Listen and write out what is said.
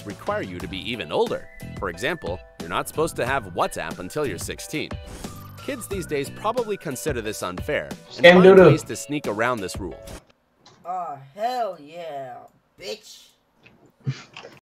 apps require you to be even older. For example, you're not supposed to have WhatsApp until you're 16. Kids these days probably consider this unfair and Scam find ways to sneak around this rule. Oh, hell yeah, bitch.